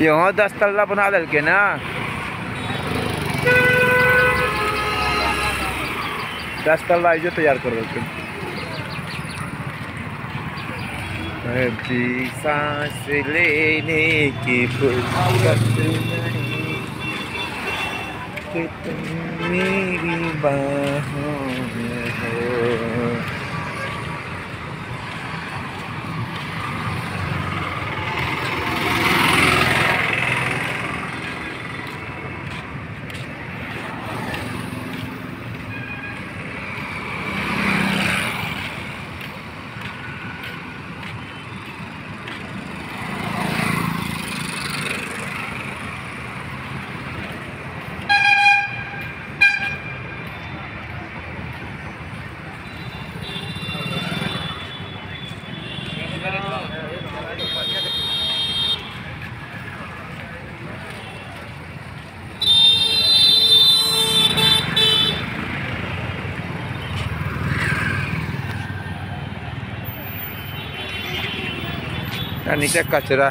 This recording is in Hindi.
यहाँ दस तल्ला बना दिल ना। दस तल्ला जो तैयार कर दिल अभी सांस लेने की फुर्सत नहीं, कि मेरी बाहों नीचे कचरा